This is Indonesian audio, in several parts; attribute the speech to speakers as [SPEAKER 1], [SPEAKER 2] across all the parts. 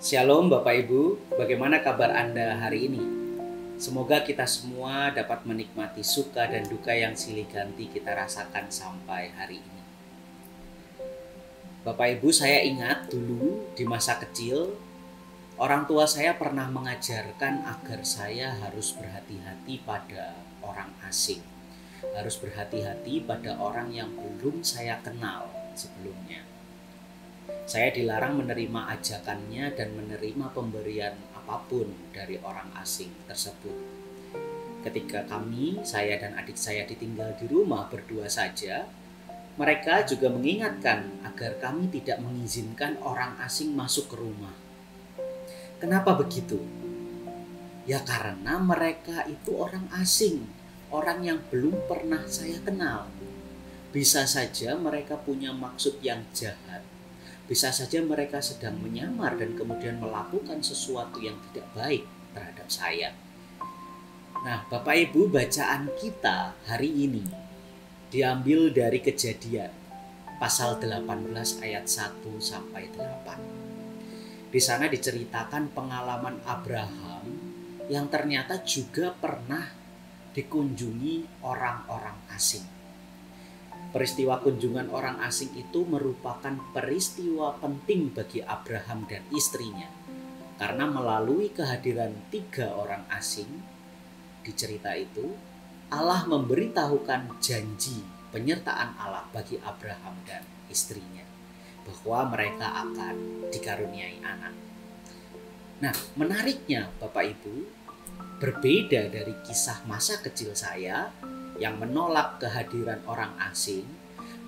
[SPEAKER 1] Shalom Bapak Ibu, bagaimana kabar Anda hari ini? Semoga kita semua dapat menikmati suka dan duka yang silih ganti kita rasakan sampai hari ini. Bapak Ibu, saya ingat dulu di masa kecil, orang tua saya pernah mengajarkan agar saya harus berhati-hati pada orang asing. Harus berhati-hati pada orang yang belum saya kenal sebelumnya saya dilarang menerima ajakannya dan menerima pemberian apa pun dari orang asing tersebut. Ketika kami, saya dan adik saya ditinggal di rumah berdua saja, mereka juga mengingatkan agar kami tidak mengizinkan orang asing masuk ke rumah. Kenapa begitu? Ya karena mereka itu orang asing, orang yang belum pernah saya kenal. Bisa saja mereka punya maksud yang jahat bisa saja mereka sedang menyamar dan kemudian melakukan sesuatu yang tidak baik terhadap saya. Nah, Bapak Ibu, bacaan kita hari ini diambil dari Kejadian pasal 18 ayat 1 sampai 8. Di sana diceritakan pengalaman Abraham yang ternyata juga pernah dikunjungi orang-orang asing Peristiwa kunjungan orang asing itu merupakan peristiwa penting bagi Abraham dan istrinya, karena melalui kehadiran tiga orang asing di cerita itu, Allah memberitahukan janji penyertaan Allah bagi Abraham dan istrinya, bahwa mereka akan dikaruniai anak. Nah, menariknya, Bapak Ibu, berbeda dari kisah masa kecil saya yang menolak kehadiran orang asing,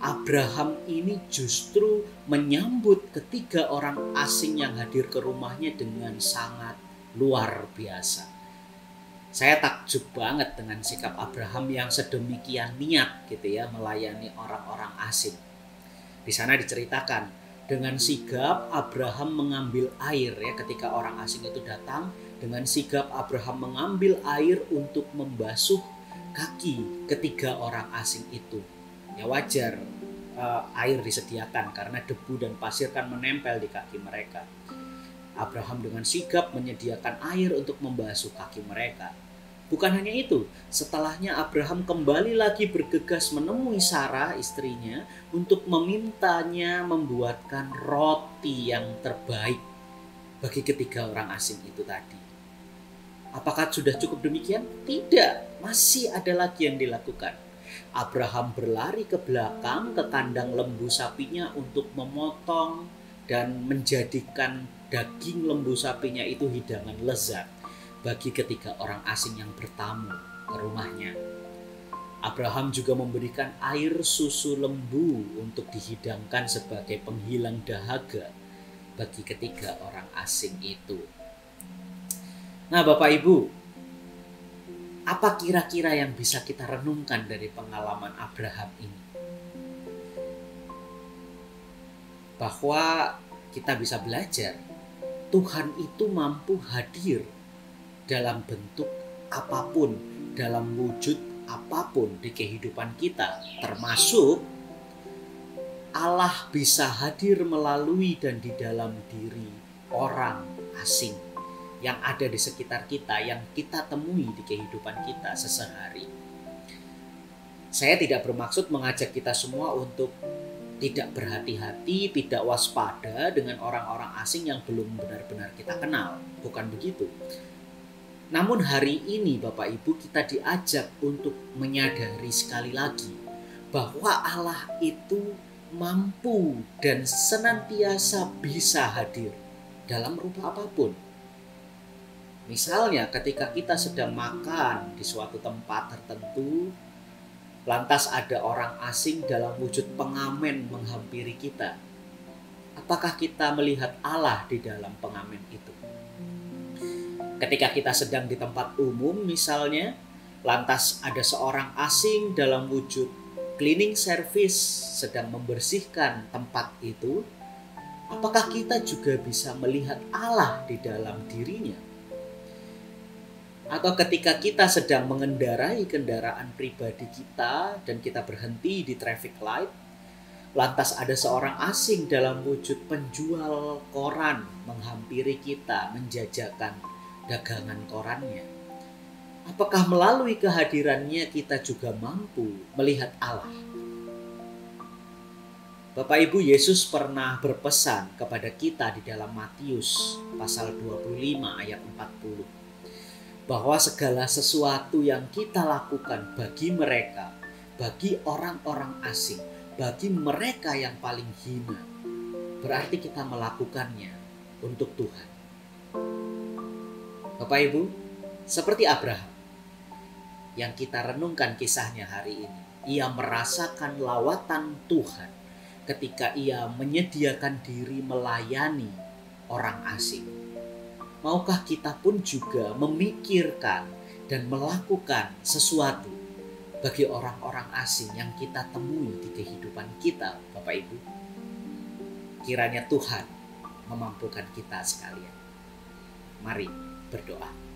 [SPEAKER 1] Abraham ini justru menyambut ketiga orang asing yang hadir ke rumahnya dengan sangat luar biasa. Saya takjub banget dengan sikap Abraham yang sedemikian niat gitu ya melayani orang-orang asing. Di sana diceritakan dengan sigap Abraham mengambil air ya ketika orang asing itu datang dengan sigap Abraham mengambil air untuk membasuh kaki ketiga orang asing itu. Ya wajar uh, air disediakan karena debu dan pasir kan menempel di kaki mereka. Abraham dengan sigap menyediakan air untuk membasuh kaki mereka. Bukan hanya itu, setelahnya Abraham kembali lagi bergegas menemui Sarah istrinya untuk memintanya membuatkan roti yang terbaik bagi ketiga orang asing itu tadi. Apakah sudah cukup demikian? Tidak, masih ada lagi yang dilakukan. Abraham berlari ke belakang ke kandang lembu sapinya untuk memotong dan menjadikan daging lembu sapinya itu hidangan lezat bagi ketiga orang asing yang bertamu ke rumahnya. Abraham juga memberikan air susu lembu untuk dihidangkan sebagai penghilang dahaga bagi ketiga orang asing itu. Nah, Bapak Ibu, apa kira-kira yang bisa kita renungkan dari pengalaman Abraham ini? Bahwa kita bisa belajar Tuhan itu mampu hadir dalam bentuk apa pun, dalam wujud apa pun di kehidupan kita, termasuk Allah bisa hadir melalui dan di dalam diri orang asing yang ada di sekitar kita, yang kita temui di kehidupan kita sesehari. Saya tidak bermaksud mengajak kita semua untuk tidak berhati-hati, tidak waspada dengan orang-orang asing yang belum benar-benar kita kenal. Bukan begitu. Namun hari ini Bapak Ibu kita diajak untuk menyadari sekali lagi bahwa Allah itu mampu dan senantiasa bisa hadir dalam rupa apa pun Misalnya ketika kita sedang makan di suatu tempat tertentu, lantas ada orang asing dalam wujud pengamen menghampiri kita. Apakah kita melihat Allah di dalam pengamen itu? Ketika kita sedang di tempat umum misalnya, lantas ada seorang asing dalam wujud cleaning service sedang membersihkan tempat itu, apakah kita juga bisa melihat Allah di dalam dirinya? Atau ketika kita sedang mengendarai kendaraan pribadi kita dan kita berhenti di traffic light, lantas ada seorang asing dalam wujud penjual koran menghampiri kita, menjajakan dagangan korannya. Apakah melalui kehadirannya kita juga mampu melihat Allah? Bapak Ibu Yesus pernah berpesan kepada kita di dalam Matius pasal 25 ayat 40 bahwa segala sesuatu yang kita lakukan bagi mereka, bagi orang-orang asing, bagi mereka yang paling hina, berarti kita melakukannya untuk Tuhan. Bapak Ibu, seperti Abraham yang kita renungkan kisahnya hari ini, ia merasakan lawatan Tuhan ketika ia menyediakan diri melayani orang asing. Maukah kita pun juga memikirkan dan melakukan sesuatu bagi orang-orang asing yang kita temui di kehidupan kita, Bapak Ibu? Kiranya Tuhan memampukan kita sekalian. Mari berdoa.